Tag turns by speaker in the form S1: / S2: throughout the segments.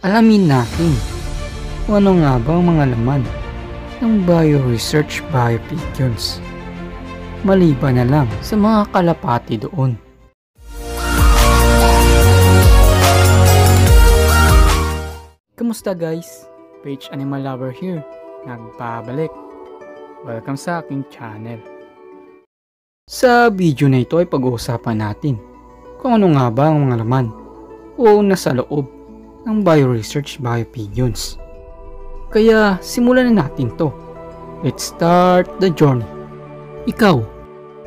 S1: alamin natin kung ano nga ba ang mga laman ng Bioresearch Biopigeons. Maliban na lang sa mga kalapati doon. Kamusta guys? Page Animal Lover here. Nagpabalik. Welcome sa aking channel. Sa video na ito ay pag-uusapan natin kung ano nga ba ang mga laman o nasa loob ng Bioresearch Biopigeons. Kaya simulan na natin to. Let's start the journey. Ikaw,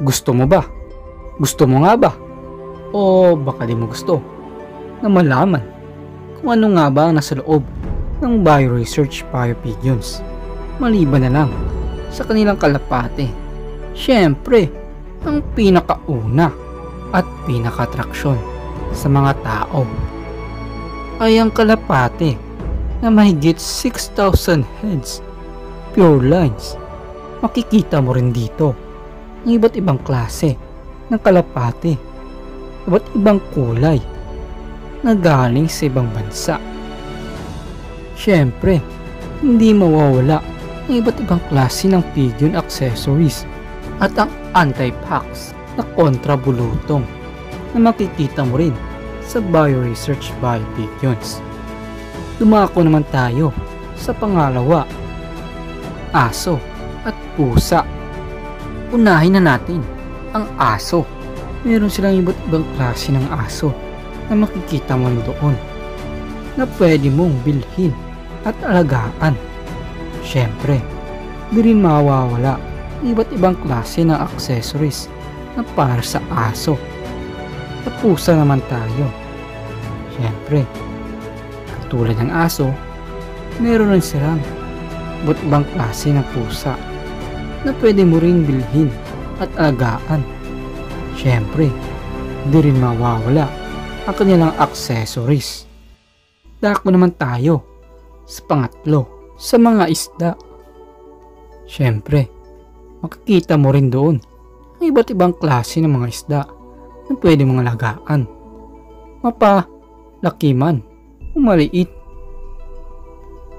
S1: gusto mo ba? Gusto mo nga ba? O baka di mo gusto na malaman kung ano nga ba ang nasa loob ng Bioresearch Biopigeons maliban na lang sa kanilang kalapate. Siyempre, ang pinakauna at pinakatraksyon sa mga tao ay ang kalapate na mahigit 6,000 heads pure lines. Makikita mo rin dito ang iba't ibang klase ng kalapate, iba't ibang kulay na galing sa ibang bansa. Siyempre, hindi mawawala ang iba't ibang klase ng pigeon accessories at ang anti-packs na kontrabulutong na makikita mo rin sa Bioresearch Biopigeons. Dumako naman tayo sa pangalawa, aso at pusa. Unahin na natin ang aso. Meron silang iba't ibang klase ng aso na makikita mo doon na pwede mong bilhin at alagaan. Siyempre, di rin mawawala iba't ibang klase ng accessories na para sa aso. Sa pusa naman tayo. Siyempre, katulad ng aso, meron rin silang iba't ibang klase ng pusa na pwede mo rin bilhin at alagaan. Siyempre, di rin mawawala ang kanilang accessories. Dako naman tayo sa pangatlo sa mga isda. Siyempre, makikita mo rin doon ang iba't ibang klase ng mga isda na pwede mong alagaan. Mapa, laki man, o maliit.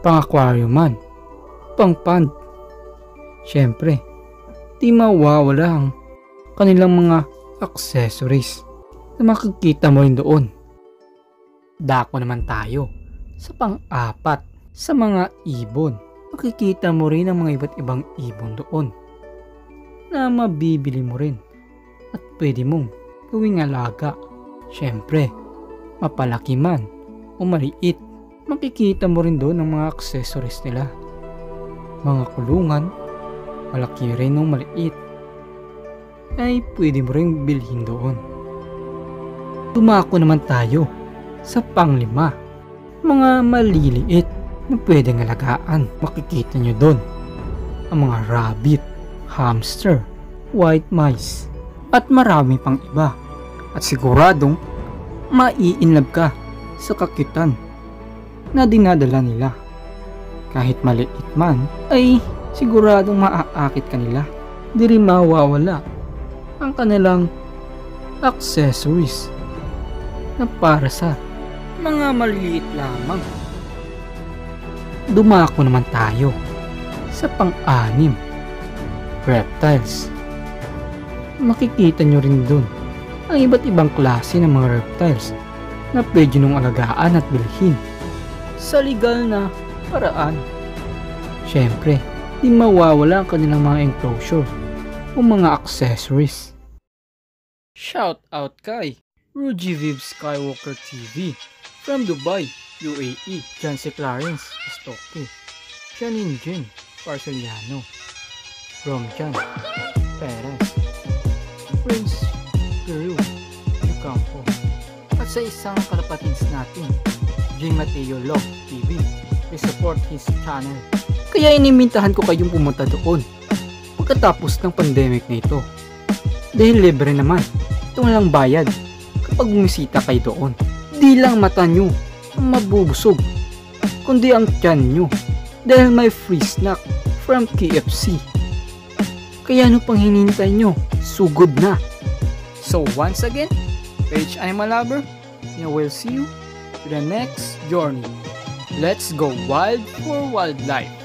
S1: Pang aquarium man, pang pond. Siyempre, di mawawala ang kanilang mga accessories na makikita mo rin doon. Dako naman tayo sa pang-apat sa mga ibon. Makikita mo rin ang mga iba't ibang ibon doon na mabibili mo rin at pwede mong gawing alaga. Siyempre, mapalaki man o maliit, makikita mo rin doon ang mga accessories nila. Mga kulungan, malaki rin o maliit, ay pwede mo rin bilhin doon. Dumako naman tayo sa panglima, mga maliliit na pwedeng alagaan. Makikita nyo doon ang mga rabbit, hamster, white mice, at marami pang iba. At siguradong maiinlove ka sa kakyutan na dinadala nila. Kahit maliit man, ay siguradong maaakit kanila. Di rin mawawala ang kanilang accessories na para sa mga maliliit lamang. Dumako naman tayo sa pang-anim, reptiles. Makikita nyo rin dun ang iba't ibang klase ng mga reptiles na pwede nung alagaan at bilhin sa legal na paraan. Siyempre, di mawawala ang kanilang mga enclosure o mga accessories. Shout out kay Ruji Viv Skywalker TV from Dubai, UAE, Jancy Clarence, Stoke, Janin Jin, Parceliano, Romjan, sa isang kalapatids natin, J. Mateo Love TV. Please support his channel. Kaya inimintahan ko kayong pumunta doon pagkatapos ng pandemic na ito. Dahil libre naman, ito lang bayad kapag bumisita kayo doon. Di lang mata nyo ang mabubusog, kundi ang tiyan nyo dahil may free snack from KFC. Kaya ano pang hinintay nyo? Sugod na! So once again, Page Animal Lover, and I will see you to the next journey. Let's go wild for wildlife!